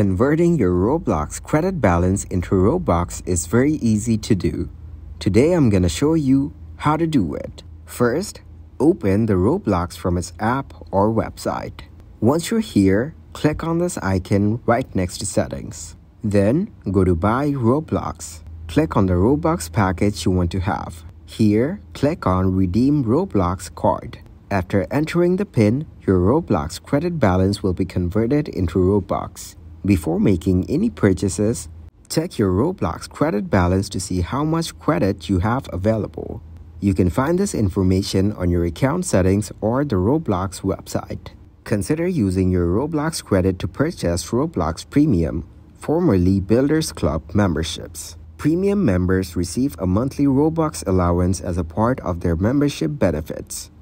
Converting your Roblox credit balance into Robux is very easy to do. Today I'm gonna show you how to do it. First, open the Roblox from its app or website. Once you're here, click on this icon right next to settings. Then go to buy Robux. Click on the Robux package you want to have. Here, click on redeem Roblox card. After entering the PIN, your Roblox credit balance will be converted into Robux. Before making any purchases, check your Roblox credit balance to see how much credit you have available. You can find this information on your account settings or the Roblox website. Consider using your Roblox credit to purchase Roblox Premium, formerly Builders Club memberships. Premium members receive a monthly Robux allowance as a part of their membership benefits.